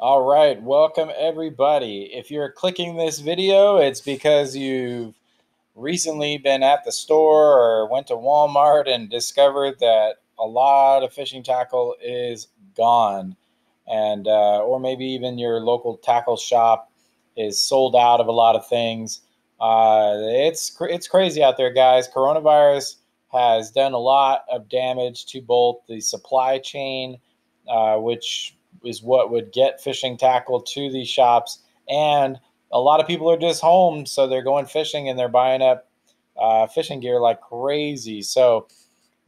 All right, welcome everybody. If you're clicking this video, it's because you've recently been at the store or went to Walmart and discovered that a lot of fishing tackle is gone, and uh, or maybe even your local tackle shop is sold out of a lot of things. Uh, it's it's crazy out there, guys. Coronavirus has done a lot of damage to both the supply chain, uh, which is what would get fishing tackle to these shops. And a lot of people are just home, so they're going fishing and they're buying up uh, fishing gear like crazy. So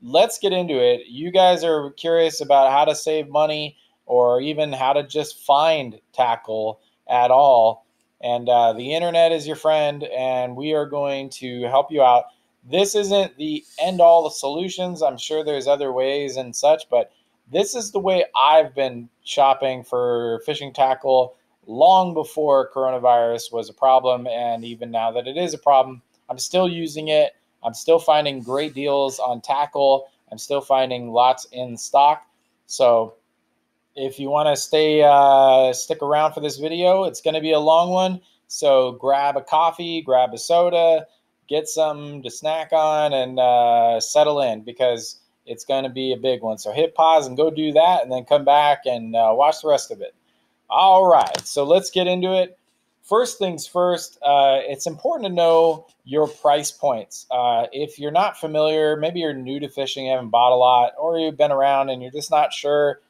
let's get into it. You guys are curious about how to save money or even how to just find tackle at all. And uh, the internet is your friend, and we are going to help you out. This isn't the end all of solutions. I'm sure there's other ways and such, but this is the way I've been shopping for fishing tackle long before coronavirus was a problem. And even now that it is a problem, I'm still using it. I'm still finding great deals on tackle. I'm still finding lots in stock. So if you want to stay, uh, stick around for this video, it's going to be a long one. So grab a coffee, grab a soda, get something to snack on, and uh, settle in because it's going to be a big one. So hit pause and go do that, and then come back and uh, watch the rest of it. All right, so let's get into it. First things first, uh, it's important to know your price points. Uh, if you're not familiar, maybe you're new to fishing, haven't bought a lot, or you've been around and you're just not sure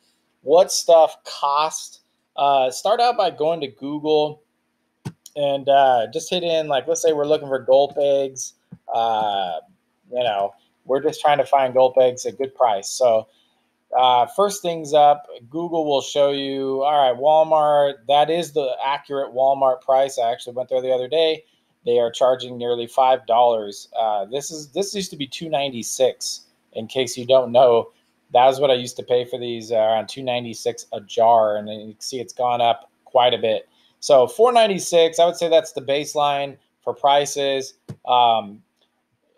what stuff costs, uh, start out by going to Google and uh, just hit in, like, let's say we're looking for gulp eggs, uh, you know, we're just trying to find gulp eggs at good price. So uh, first things up, Google will show you, all right, Walmart, that is the accurate Walmart price. I actually went there the other day. They are charging nearly five dollars. Uh, this is this used to be two ninety six. In case you don't know, that was what I used to pay for these uh, around two ninety six a jar, and you can see it's gone up quite a bit. So four ninety six, I would say that's the baseline for prices. Um,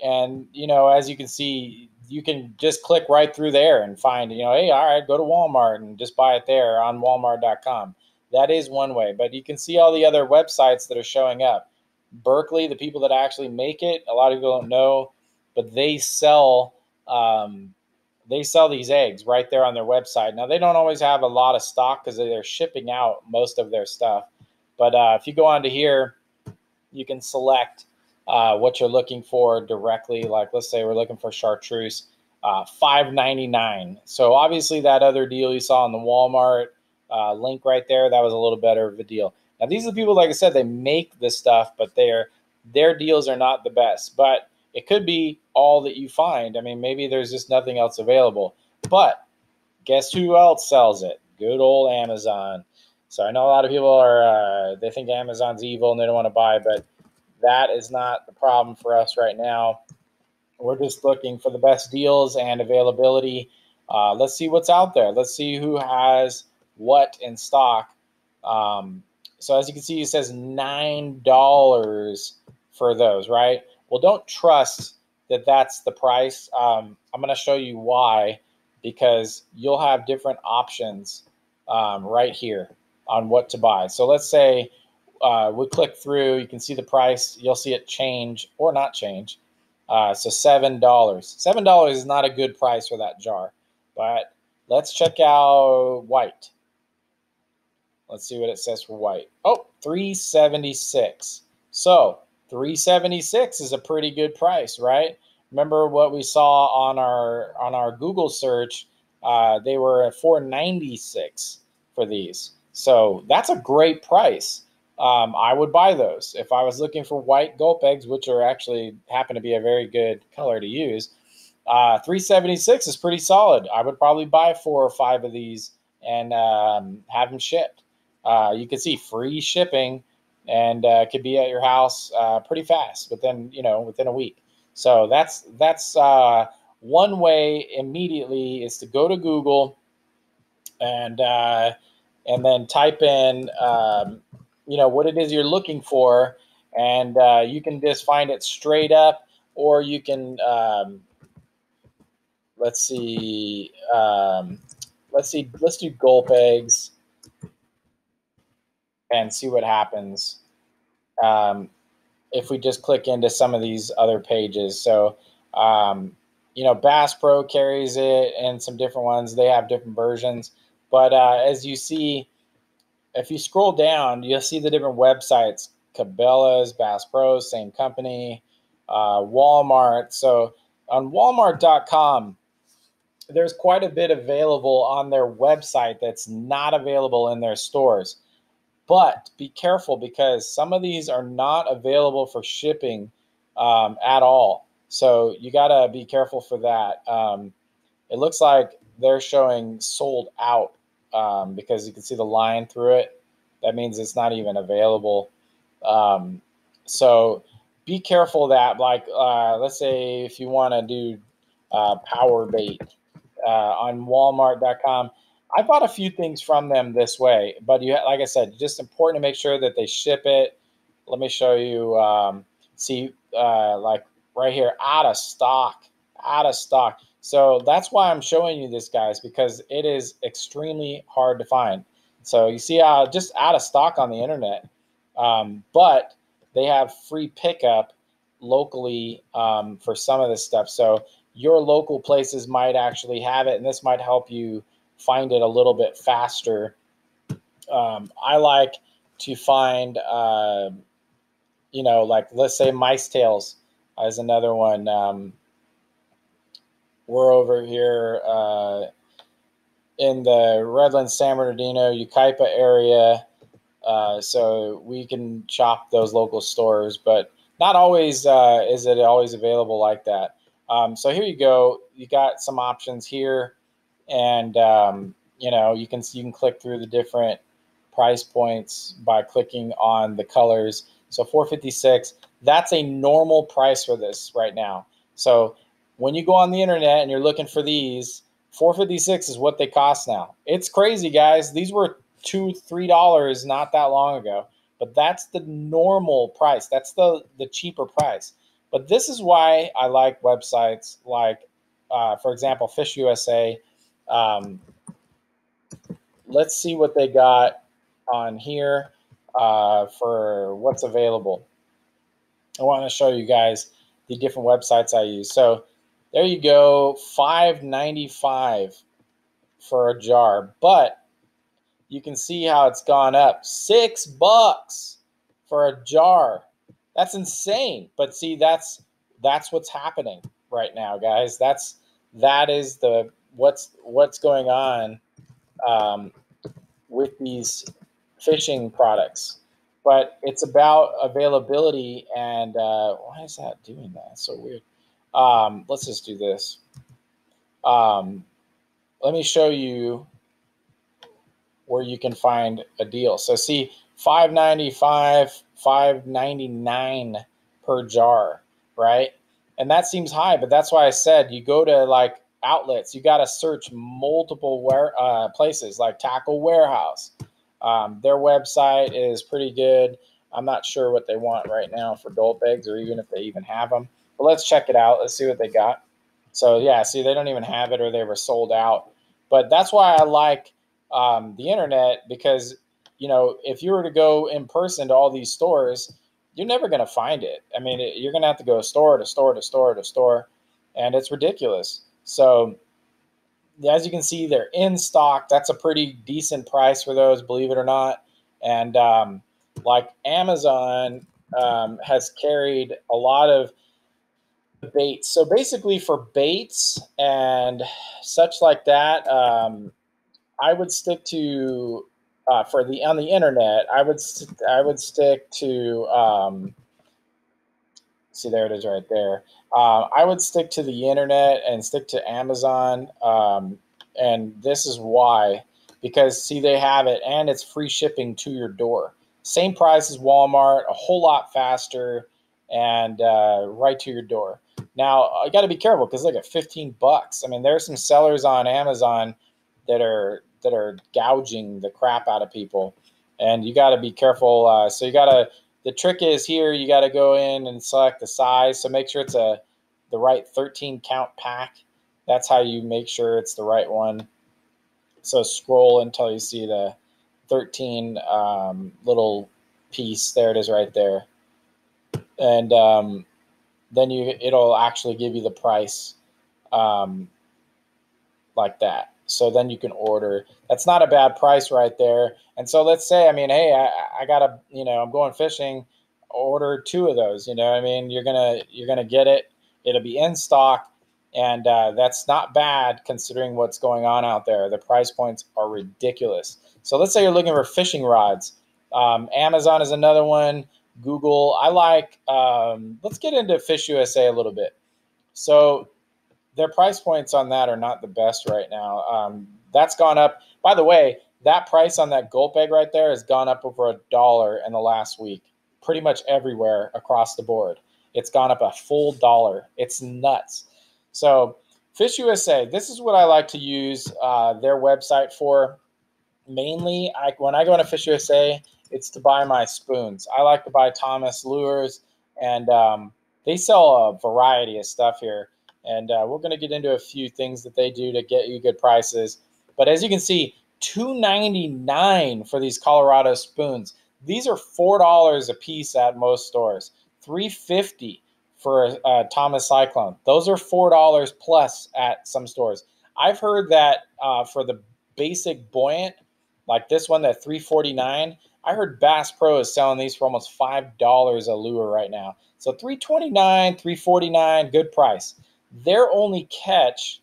and you know as you can see you can just click right through there and find you know hey all right go to walmart and just buy it there on walmart.com that is one way. But you can see all the other websites that are showing up. Berkley, the people that actually make it a lot of people don't know but they sell um, they sell these eggs right there on their website. Now they don't always have a lot of stock because they're shipping out most of their stuff. But uh, if you go on to here you can select uh, what you're looking for directly. Like let's say we're looking for chartreuse, uh, five ninety nine. So obviously that other deal you saw on the Walmart uh, link right there, that was a little better of a deal. Now these are the people, like I said, they make the stuff, but their their deals are not the best. But it could be all that you find. I mean, maybe there's just nothing else available. But guess who else sells it? Good old Amazon. So I know a lot of people are uh, they think Amazon's evil and they don't want to buy, but that is not the problem for us right now. We're just looking for the best deals and availability. Uh, let's see what's out there. Let's see who has what in stock. Um, so as you can see, it says nine dollars for those, right? Well, don't trust that that's the price. Um, I'm going to show you why, because you'll have different options um, right here on what to buy. So let's say uh, we click through, you can see the price. You'll see it change or not change. Uh, so seven dollars. Seven dollars is not a good price for that jar, but let's check out white. Let's see what it says for white. Oh, 376. So 376 is a pretty good price, right? Remember what we saw on our on our Google search? Uh, they were at 496 for these. So that's a great price um, I would buy those if I was looking for white gulp eggs, which are actually happen to be a very good color to use. Uh, 376 is pretty solid. I would probably buy four or five of these and um, have them shipped. Uh, you can see free shipping and uh, could be at your house uh, pretty fast within you know within a week. So that's that's uh, one way immediately is to go to Google and uh, and then type in um, you know what it is you're looking for, and uh, you can just find it straight up, or you can um, let's see, um, let's see, let's do gulp eggs. and see what happens um, if we just click into some of these other pages. So, um, you know, Bass Pro carries it and some different ones. They have different versions. But uh, as you see, if you scroll down, you'll see the different websites Cabela's, Bass Pro, same company, uh, Walmart. So on walmart.com, there's quite a bit available on their website that's not available in their stores. But be careful because some of these are not available for shipping um, at all. So you got to be careful for that. Um, it looks like they're showing sold out um, because you can see the line through it. That means it's not even available. Um, so be careful that, like, uh, let's say if you want to do uh, power bait uh, on Walmart.com, I bought a few things from them this way, but you, like I said, just important to make sure that they ship it. Let me show you. Um, see, uh, like right here, out of stock, out of stock. So that's why I'm showing you this, guys, because it is extremely hard to find. So you see, uh, just out of stock on the internet, um, but they have free pickup locally um, for some of this stuff. So your local places might actually have it, and this might help you find it a little bit faster. Um, I like to find, uh, you know, like let's say mice tails as another one. Um, we're over here uh, in the Redlands, San Bernardino, Yucaipa area. Uh, so we can shop those local stores, but not always uh, is it always available like that. Um, so here you go. You got some options here and um, you know you can you can click through the different price points by clicking on the colors. So 456, that's a normal price for this right now. So when you go on the internet and you're looking for these, 456 is what they cost now. It's crazy, guys. These were two, three dollars not that long ago, but that's the normal price. That's the the cheaper price. But this is why I like websites like, uh, for example, Fish USA um, let's see what they got on here uh, for what's available. I want to show you guys the different websites I use. So there you go, five ninety five for a jar, but you can see how it's gone up. Six bucks for a jar. That's insane. But see, that's that's what's happening right now, guys. That's that is the what's what's going on um, with these fishing products. But it's about availability and uh, why is that doing that? It's so weird. Um, let's just do this. Um, let me show you where you can find a deal. So see, 595, 599 per jar, right? And that seems high, but that's why I said you go to like outlets. You got to search multiple where, uh, places like Tackle Warehouse. Um, their website is pretty good. I'm not sure what they want right now for gulp eggs or even if they even have them. Let's check it out. Let's see what they got. So yeah, see, they don't even have it or they were sold out. But that's why I like um, the internet because you know if you were to go in person to all these stores, you're never going to find it. I mean, it, you're going to have to go store to store to store to store, and it's ridiculous. So as you can see, they're in stock. That's a pretty decent price for those, believe it or not. And um, like Amazon um, has carried a lot of baits. So basically, for baits and such like that, um, I would stick to uh, for the on the internet. I would st- I would stick to um, see there it is right there. Uh, I would stick to the internet and stick to Amazon. Um, and this is why because see they have it and it's free shipping to your door. Same price as Walmart, a whole lot faster, and uh, right to your door. Now I got to be careful because look at 15 bucks. I mean, there are some sellers on Amazon that are that are gouging the crap out of people, and you got to be careful. Uh, so you got to the trick is here you got to go in and select the size. So make sure it's a the right 13 count pack. That's how you make sure it's the right one. So scroll until you see the 13 um, little piece. There it is right there. And um, then you it'll actually give you the price um, like that. So then you can order. That's not a bad price right there. And so let's say, I mean, hey, I, I gotta, you know, I'm going fishing. Order two of those. You know, I mean, you're gonna you're gonna get it. It'll be in stock, and uh, that's not bad considering what's going on out there. The price points are ridiculous. So let's say you're looking for fishing rods. Um, Amazon is another one. Google. I like. Um, let's get into Fish USA a little bit. So their price points on that are not the best right now. Um, that's gone up. By the way, that price on that gulp egg right there has gone up over a dollar in the last week, pretty much everywhere across the board. It's gone up a full dollar. It's nuts. So, Fish USA, this is what I like to use uh, their website for. Mainly, I, when I go to Fish USA, it's to buy my spoons. I like to buy Thomas lures, and um, they sell a variety of stuff here. And uh, we're going to get into a few things that they do to get you good prices. But as you can see, $2.99 for these Colorado spoons. These are $4 a piece at most stores. 350 for a, Thomas Cyclone. Those are $4 plus at some stores. I've heard that uh, for the basic buoyant, like this one, that 349 I heard Bass Pro is selling these for almost $5 a lure right now. So 329 349 good price. Their only catch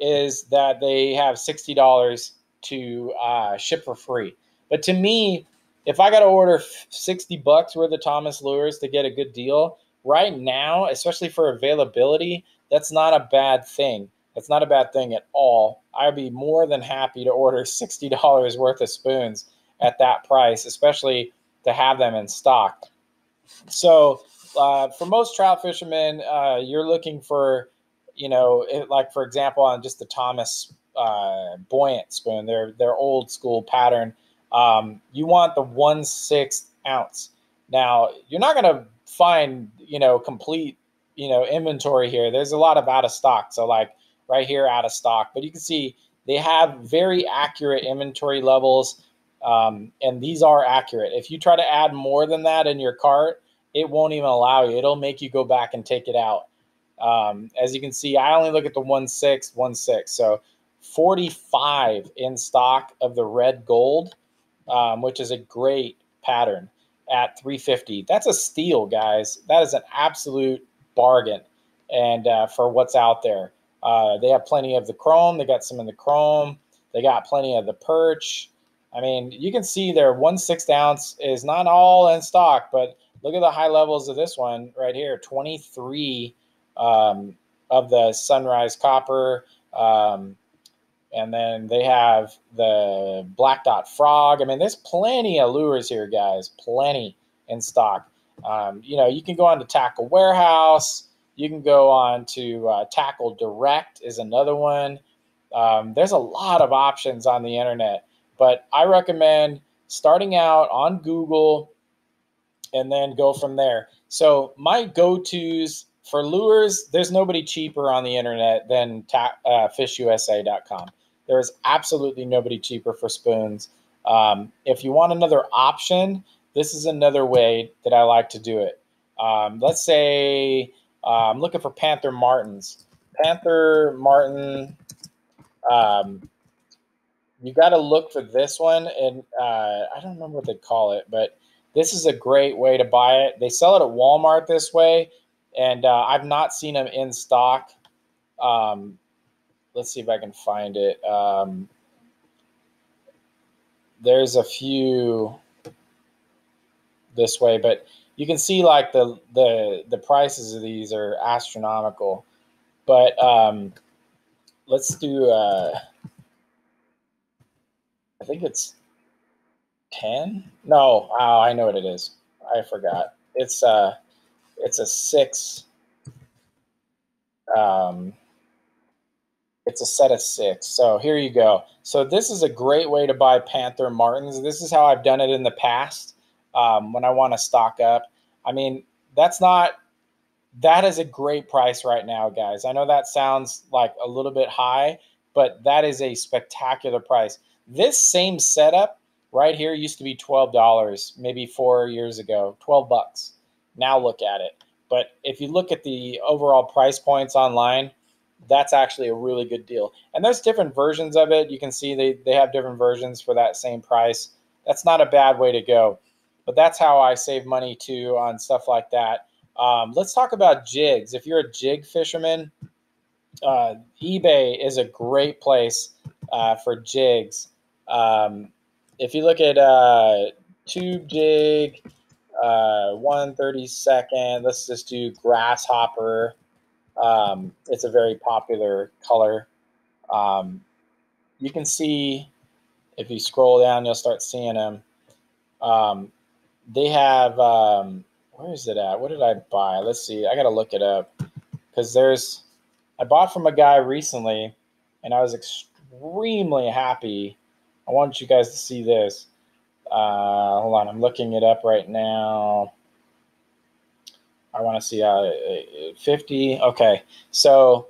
is that they have $60 to uh, ship for free. But to me, if I got to order 60 bucks worth of Thomas lures to get a good deal, right now, especially for availability, that's not a bad thing. That's not a bad thing at all. I'd be more than happy to order $60 worth of spoons at that price, especially to have them in stock. So, uh, for most trout fishermen, uh, you're looking for you know, it, like for example, on just the Thomas uh, buoyant spoon, their their old school pattern, um, you want the one sixth ounce. Now you're not going to find you know complete you know inventory here. There's a lot of out of stock. So like right here, out of stock. But you can see they have very accurate inventory levels, um, and these are accurate. If you try to add more than that in your cart, it won't even allow you. It'll make you go back and take it out. Um, as you can see, I only look at the one six, one six. So 45 in stock of the red gold, um, which is a great pattern at 350. That's a steal, guys. That is an absolute bargain. And uh, for what's out there, uh, they have plenty of the chrome. They got some in the chrome. They got plenty of the perch. I mean, you can see their one sixth ounce is not all in stock, but look at the high levels of this one right here 23 um, of the Sunrise Copper. Um, and then they have the Black Dot Frog. I mean, there's plenty of lures here, guys. Plenty in stock. Um, you know, you can go on to Tackle Warehouse. You can go on to uh, Tackle Direct is another one. Um, there's a lot of options on the internet, but I recommend starting out on Google and then go from there. So my go-tos for lures, there's nobody cheaper on the internet than ta- uh, fishusa.com. There is absolutely nobody cheaper for spoons. Um, if you want another option, this is another way that I like to do it. Um, let's say uh, I'm looking for Panther Martins. Panther Martin, um, you got to look for this one, and uh, I don't remember what they call it, but this is a great way to buy it. They sell it at Walmart this way, and uh, I've not seen them in stock. Um, let's see if I can find it. Um, there's a few this way, but you can see like the the the prices of these are astronomical. But um, let's do. Uh, I think it's ten. No, oh, I know what it is. I forgot. It's a, it's a six. Um, it's a set of six. So here you go. So this is a great way to buy Panther Martins. This is how I've done it in the past um, when I want to stock up. I mean, that's not that is a great price right now, guys. I know that sounds like a little bit high, but that is a spectacular price. This same setup right here used to be $12 maybe four years ago, 12 bucks. Now look at it. But if you look at the overall price points online, that's actually a really good deal. And there's different versions of it. You can see they, they have different versions for that same price. That's not a bad way to go. But that's how I save money too on stuff like that. Um, let's talk about jigs. If you're a jig fisherman, uh, eBay is a great place uh, for jigs. Um, if you look at uh, tube jig, uh, 132nd, let's just do grasshopper. Um, it's a very popular color. Um, you can see if you scroll down, you'll start seeing them. Um, they have, um, where is it at? What did I buy? Let's see. I got to look it up because there's, I bought from a guy recently and I was extremely happy. I wanted you guys to see this. Uh, hold on, I'm looking it up right now. I want to see uh, 50. Okay, so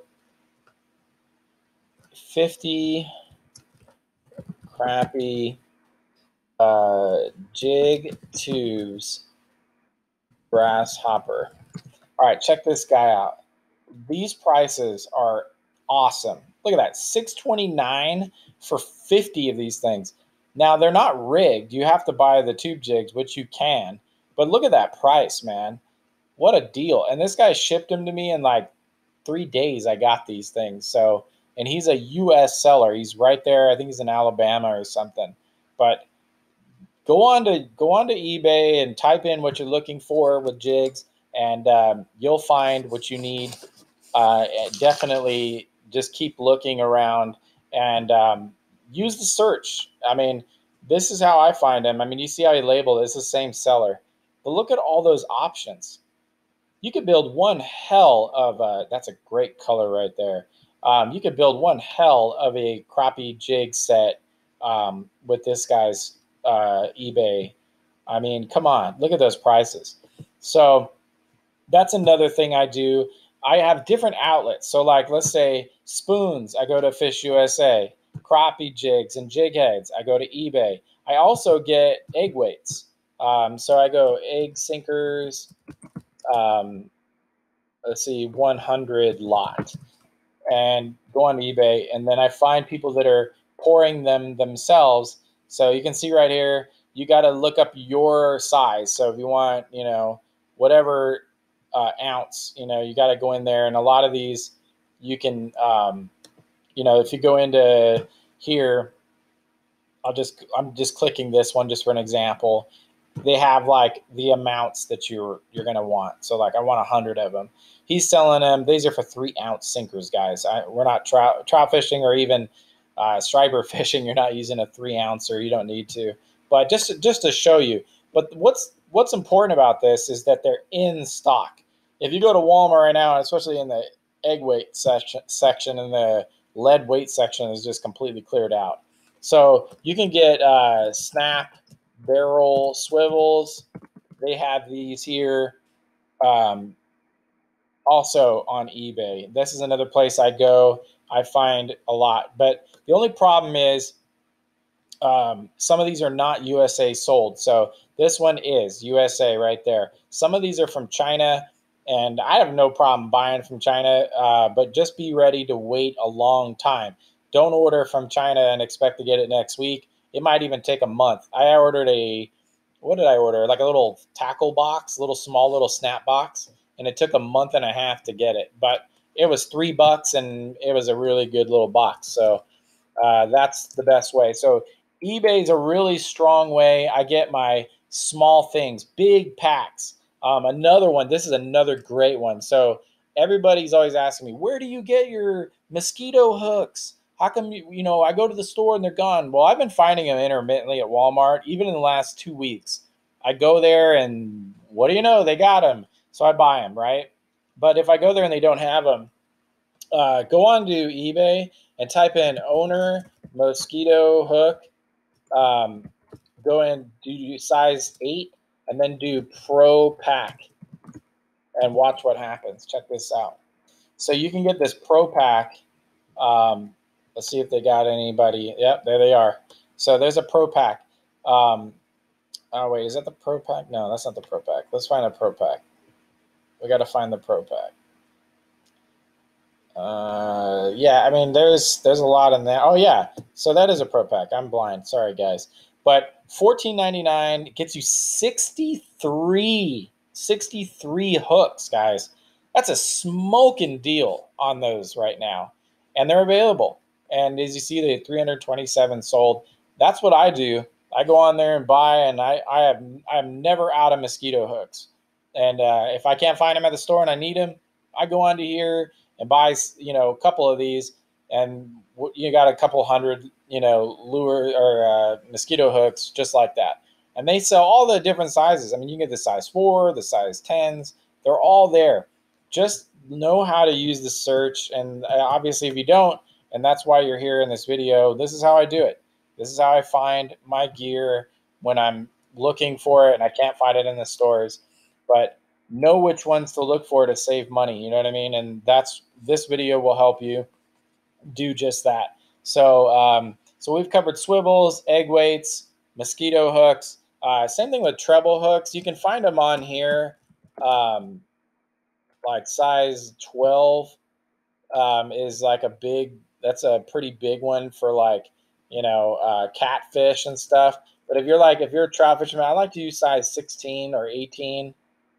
50 crappie uh, jig tubes grasshopper. All right, check this guy out. These prices are awesome. Look at that, 629 for 50 of these things. Now they're not rigged. You have to buy the tube jigs, which you can. But look at that price, man. What a deal. And this guy shipped them to me in like three days. I got these things. So, and he's a US seller. He's right there. I think he's in Alabama or something. But go on to go on to eBay and type in what you're looking for with jigs, and um, you'll find what you need. Uh, definitely, just keep looking around and um, use the search. I mean, this is how I find them. I mean, you see how he labeled it. It's the same seller. But look at all those options. You could build one hell of a, that's a great color right there. Um, you could build one hell of a crappie jig set um, with this guy's uh, eBay. I mean, come on, look at those prices. So that's another thing I do. I have different outlets. So, like, let's say spoons, I go to Fish USA crappie jigs and jig heads. I go to eBay. I also get egg weights. Um, so I go egg sinkers. Um, let's see, 100 lot, and go on eBay, and then I find people that are pouring them themselves. So you can see right here, you got to look up your size. So if you want, you know, whatever uh, ounce, you know, you got to go in there, and a lot of these you can um, you know, if you go into here, I'll just, I'm just clicking this one just for an example. They have like the amounts that you're, you're to want. So like I want a hundred of them. He's selling them. These are for three ounce sinkers, guys. I, we're not trout, trout fishing or even uh, striper fishing. You're not using a three ounce or you don't need to, but just, just to show you, but what's, what's important about this is that they're in stock. If you go to Walmart right now, especially in the egg weight section, section in the lead weight section is just completely cleared out. So you can get uh, snap barrel swivels. They have these here um, also on eBay. This is another place I go. I find a lot. But the only problem is um, some of these are not USA sold. So this one is USA right there. Some of these are from China and I have no problem buying from China, uh, but just be ready to wait a long time. Don't order from China and expect to get it next week. It might even take a month. I ordered a, what did I order? Like a little tackle box, little small little snap box, and it took a month and a half to get it. But it was three bucks, and it was a really good little box. So uh, that's the best way. So eBay is a really strong way. I get my small things, big packs um, another one. This is another great one. So everybody's always asking me, where do you get your mosquito hooks? How come you, you know I go to the store and they're gone? Well, I've been finding them intermittently at Walmart, even in the last two weeks. I go there and what do you know? They got them, so I buy them, right? But if I go there and they don't have them, uh, go on to eBay and type in owner mosquito hook. Um, go in do size eight and then do Pro Pack and watch what happens. Check this out. So you can get this Pro Pack. Um, let's see if they got anybody. Yep, there they are. So there's a Pro Pack. Um, oh wait, is that the Pro Pack? No, that's not the Pro Pack. Let's find a Pro Pack. We got to find the Pro Pack. Uh, yeah, I mean, there's there's a lot in there. Oh yeah, so that is a Pro Pack. I'm blind. Sorry, guys. But fourteen ninety nine gets you 63, 63 hooks, guys. That's a smoking deal on those right now, and they're available. And as you see, the 327 sold. That's what I do. I go on there and buy, and I I have I'm never out of mosquito hooks. And uh, if I can't find them at the store and I need them, I go on to here and buy you know a couple of these, and you got a couple hundred you know lure or uh, mosquito hooks just like that. And they sell all the different sizes. I mean, you get the size four, the size tens. They're all there. Just know how to use the search, and uh, obviously, if you don't, and that's why you're here in this video, this is how I do it. This is how I find my gear when I'm looking for it and I can't find it in the stores. But know which ones to look for to save money. You know what I mean? And that's this video will help you do just that. So, um, so we've covered swivels, egg weights, mosquito hooks. Uh, same thing with treble hooks. You can find them on here, um, like size 12 um, is like a big. That's a pretty big one for like you know uh, catfish and stuff. But if you're like if you're a trout fisherman, I like to use size 16 or 18.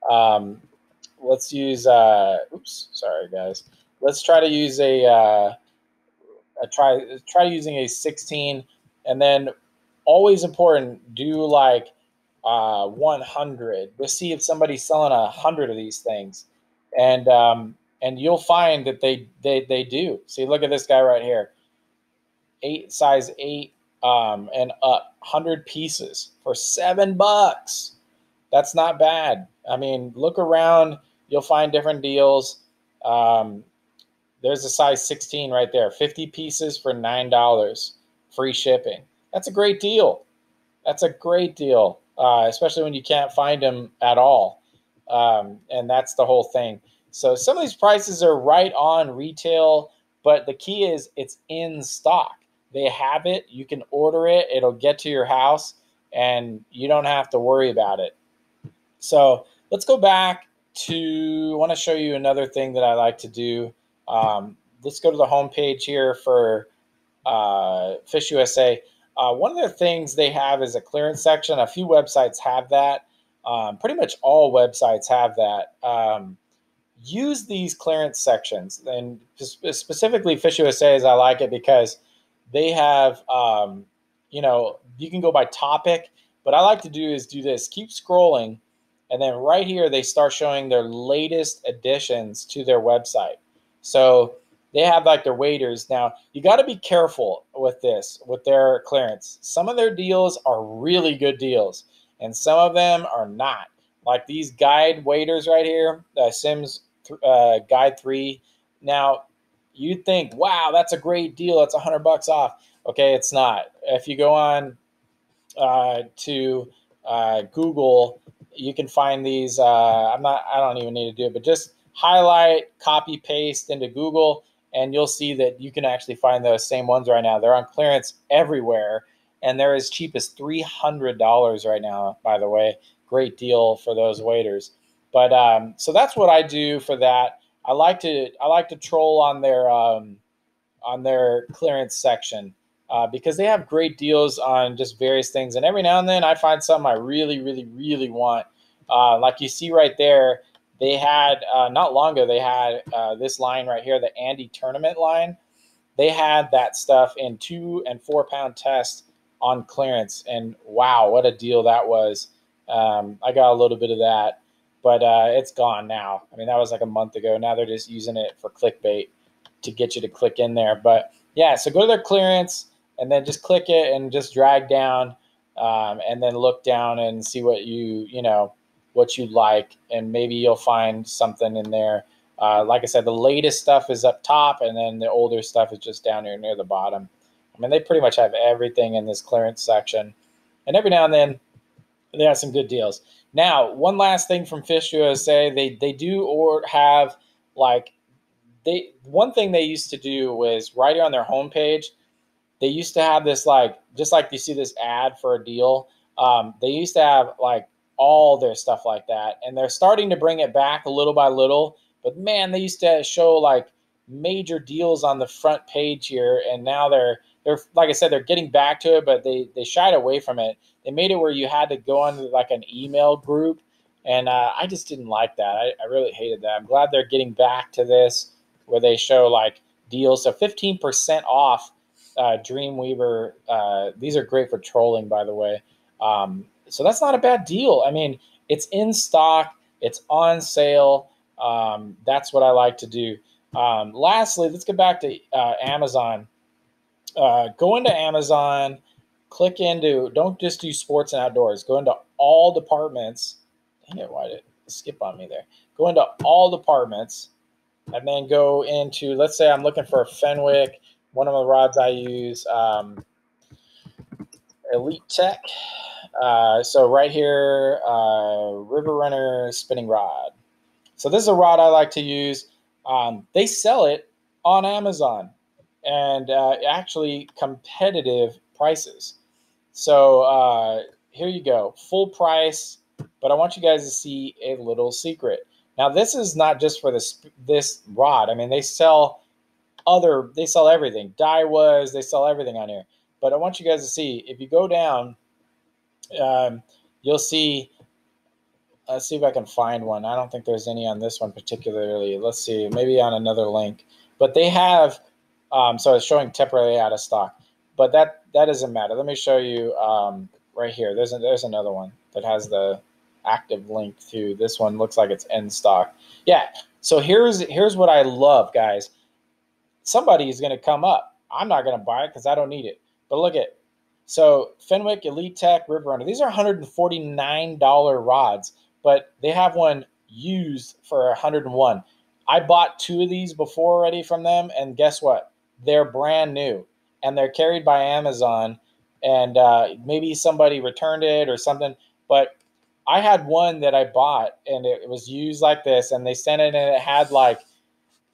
Um, let's use. Uh, oops, sorry guys let's try to use a, uh, a try try using a 16 and then always important do like uh, 100 let's see if somebody's selling a hundred of these things. And um, and you'll find that they they they do. See look at this guy right here. Eight size eight um, and up 100 pieces for seven bucks. That's not bad. I mean look around. You'll find different deals. Um, there's a size 16 right there. 50 pieces for $9, free shipping. That's a great deal. That's a great deal, uh, especially when you can't find them at all. Um, and that's the whole thing. So some of these prices are right on retail, but the key is it's in stock. They have it, you can order it, it'll get to your house, and you don't have to worry about it. So let's go back to, I want to show you another thing that I like to do. Um, let's go to the homepage here for uh, Fish USA. Uh, one of the things they have is a clearance section. A few websites have that. Um, pretty much all websites have that. Um, use these clearance sections, and specifically Fish USA, as I like it because they have, um, you know, you can go by topic. But I like to do is do this: keep scrolling, and then right here they start showing their latest additions to their website. So they have like their waiters. Now, you got to be careful with this, with their clearance. Some of their deals are really good deals, and some of them are not. Like these guide waiters right here, the Simms uh, Guide 3. Now, you think, wow, that's a great deal. That's a 100 bucks off. Okay, it's not. If you go on uh, to uh, Google, you can find these. Uh, I'm not, I don't even need to do it, but just highlight, copy, paste into Google, and you'll see that you can actually find those same ones right now. They're on clearance everywhere, and they're as cheap as $300 right now, by the way. Great deal for those waiters. But um, so that's what I do for that. I like to I like to troll on their um, on their clearance section uh, because they have great deals on just various things. And every now and then I find something I really, really, really want. Uh, like you see right there, they had uh, not long ago they had uh, this line right here the Ande tournament line. They had that stuff in two and four pound test on clearance and wow what a deal that was. Um, i got a little bit of that but uh, it's gone now. I mean that was like a month ago. Now they're just using it for clickbait to get you to click in there. But yeah so go to their clearance and then just click it and just drag down um, and then look down and see what you you know what you like, and maybe you'll find something in there. Uh, like I said, the latest stuff is up top, and then the older stuff is just down here near the bottom. I mean, they pretty much have everything in this clearance section, and every now and then they have some good deals. Now, one last thing from Fish USA, they they do or have like they one thing they used to do was right here on their homepage. they used to have this like just like you see this ad for a deal. Um, they used to have like all their stuff like that, and they're starting to bring it back a little by little. But man, they used to show like major deals on the front page here, and now they're they're like I said, they're getting back to it, but they they shied away from it. They made it where you had to go on like an email group, and uh, I just didn't like that. I, I really hated that. I'm glad they're getting back to this where they show like deals. So 15% off uh, Dreamweaver. Uh, these are great for trolling, by the way. Um, so that's not a bad deal. I mean, it's in stock, it's on sale. Um, that's what I like to do. Um, lastly, let's get back to uh, Amazon. Uh, go into Amazon, click into, don't just do sports and outdoors, go into all departments. Dang it, why did it skip on me there? Go into all departments and then go into, let's say I'm looking for a Fenwick, one of the rods I use, um, Elite Tech. Uh, so right here, uh, River Runner spinning rod. So this is a rod I like to use. Um, they sell it on Amazon and uh, actually competitive prices. So uh, here you go, full price. But I want you guys to see a little secret. Now this is not just for this this rod. I mean they sell other they sell everything. Daiwas, they sell everything on here. But I want you guys to see if you go down, um, you'll see. Let's see if I can find one. I don't think there's any on this one particularly. Let's see, maybe on another link. But they have um, so it's showing temporarily out of stock, but that that doesn't matter. Let me show you um, right here. There's a, there's another one that has the active link to this one. Looks like it's in stock. Yeah. So here's here's what I love, guys. Somebody is going to come up. I'm not going to buy it because I don't need it. But look at so Fenwick Elite Tech River Runner. These are $149 rods, but they have one used for 101. I bought two of these before already from them, and guess what? they're brand new and they're carried by Amazon. And uh, maybe somebody returned it or something. But I had one that I bought and it was used like this, and they sent it and it had like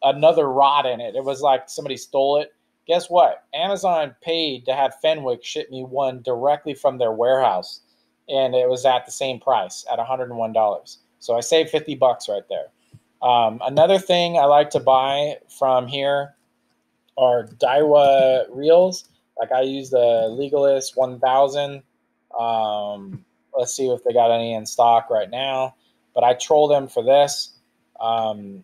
another rod in it. It was like somebody stole it. Guess what? Amazon paid to have Fenwick ship me one directly from their warehouse, and it was at the same price at $101. So I saved 50 bucks right there. Um, another thing I like to buy from here are Daiwa reels. Like I use the Legalis 1000. Um, let's see if they got any in stock right now. But I troll them for this. Um,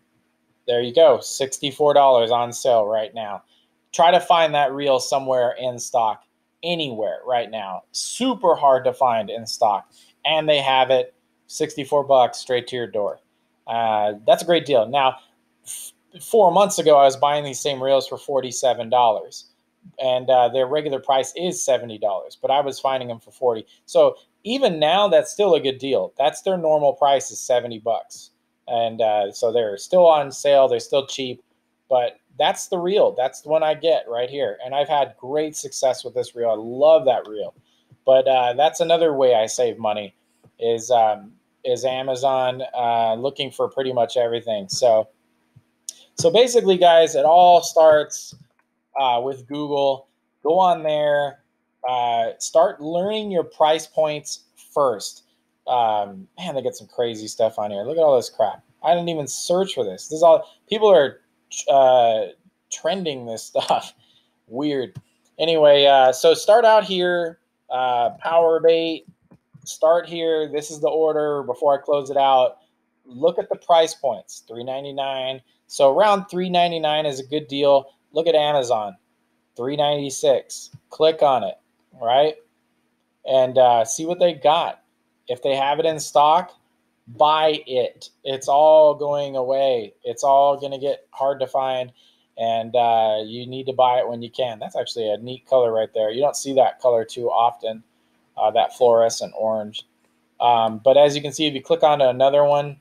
there you go, $64 on sale right now. Try to find that reel somewhere in stock, anywhere right now. Super hard to find in stock. And they have it 64 bucks straight to your door. Uh, that's a great deal. Now, four months ago, I was buying these same reels for forty-seven dollars, and uh, their regular price is seventy dollars, but I was finding them for forty. So even now, that's still a good deal. That's their normal price is seventy bucks, and uh, so they're still on sale. They're still cheap, but that's the reel. That's the one I get right here, and I've had great success with this reel. I love that reel, but uh, that's another way I save money is um, is Amazon uh, looking for pretty much everything. So so basically, guys, it all starts uh, with Google. Go on there, uh, start learning your price points first. Um, man, they get some crazy stuff on here. Look at all this crap. I didn't even search for this. This is all people are uh, trending this stuff. Weird. Anyway, uh, so start out here. Uh, power bait. Start here. This is the order before I close it out. Look at the price points. Three ninety nine. So around 399 is a good deal. Look at Amazon, 396. Click on it, right? And uh, see what they got. If they have it in stock, buy it. It's all going away. It's all going to get hard to find, and uh, you need to buy it when you can. That's actually a neat color right there. You don't see that color too often, uh, that fluorescent orange. Um, but as you can see, if you click onto another one,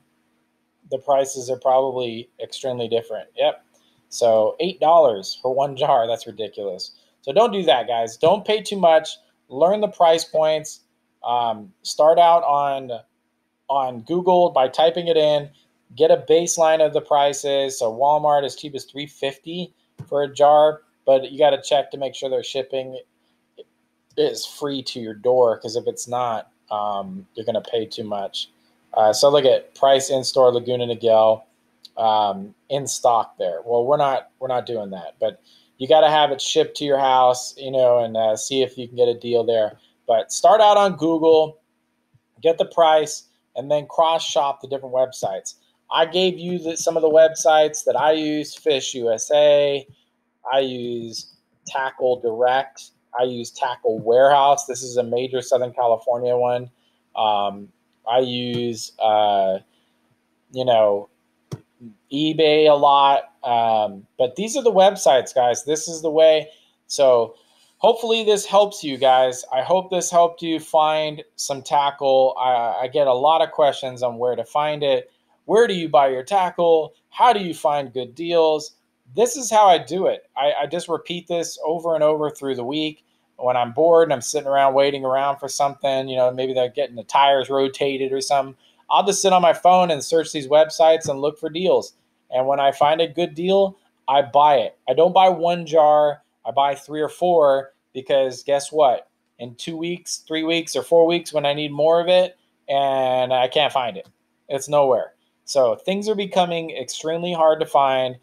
the prices are probably extremely different. Yep. So $8 for one jar, that's ridiculous. So don't do that, guys. Don't pay too much. Learn the price points. Um, start out on on Google by typing it in. Get a baseline of the prices. So Walmart is cheap as 350 for a jar. but you got to check to make sure their shipping is free to your door because if it's not, um, you're going to pay too much. Uh, so look at price in store Laguna Niguel um, in stock there. Well, we're not we're not doing that, but you got to have it shipped to your house, you know, and uh, see if you can get a deal there. But start out on Google, get the price, and then cross shop the different websites. I gave you the, some of the websites that I use: Fish USA. I use Tackle Direct. I use Tackle Warehouse. This is a major Southern California one. Um, I use, uh, you know, eBay a lot. Um, but these are the websites, guys. This is the way. So hopefully this helps you guys. I hope this helped you find some tackle. I, I get a lot of questions on where to find it. Where do you buy your tackle? How do you find good deals? This is how I do it. I, I just repeat this over and over through the week. When I'm bored and I'm sitting around waiting around for something, you know, maybe they're getting the tires rotated or something. I'll just sit on my phone and search these websites and look for deals. And when I find a good deal, I buy it. I don't buy one jar, I buy three or four because guess what? In two weeks, three weeks, or four weeks, when I need more of it and I can't find it, it's nowhere. So things are becoming extremely hard to find.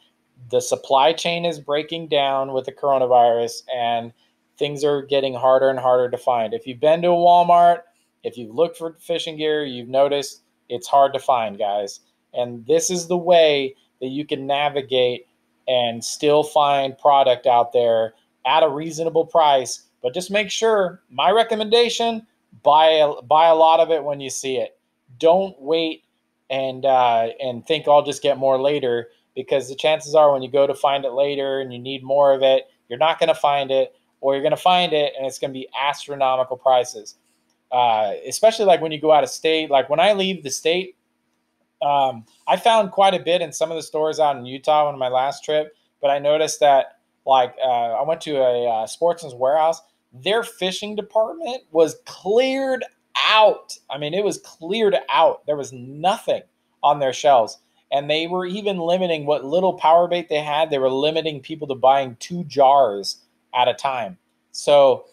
The supply chain is breaking down with the coronavirus, and things are getting harder and harder to find. If you've been to a Walmart, if you've looked for fishing gear, you've noticed it's hard to find, guys. And this is the way that you can navigate and still find product out there at a reasonable price. But just make sure, my recommendation, buy a, buy a lot of it when you see it. Don't wait and uh, and think I'll just get more later because the chances are when you go to find it later and you need more of it, you're not going to find it, or you're going to find it and it's going to be astronomical prices. Uh, especially like when you go out of state. Like when I leave the state, um, I found quite a bit in some of the stores out in Utah on my last trip, but I noticed that like uh, I went to a uh, Sportsman's Warehouse. Their fishing department was cleared out. I mean, it was cleared out. There was nothing on their shelves. And they were even limiting what little power bait they had. They were limiting people to buying two jars at a time. So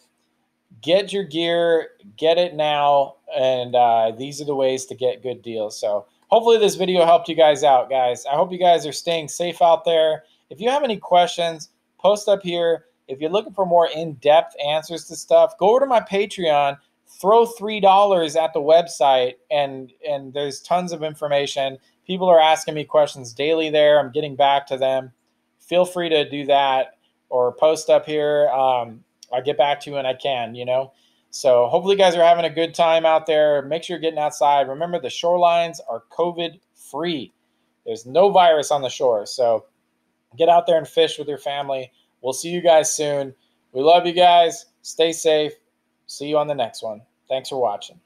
get your gear, get it now. And uh, these are the ways to get good deals. So hopefully this video helped you guys out, guys. I hope you guys are staying safe out there. If you have any questions, post up here. If you're looking for more in-depth answers to stuff, go over to my Patreon, throw three dollars at the website, and and there's tons of information. People are asking me questions daily there. I'm getting back to them. Feel free to do that or post up here. Um, I'll get back to you when I can, you know. So hopefully you guys are having a good time out there. Make sure you're getting outside. Remember the shorelines are COVID free. There's no virus on the shore. So get out there and fish with your family. We'll see you guys soon. We love you guys. Stay safe. See you on the next one. Thanks for watching.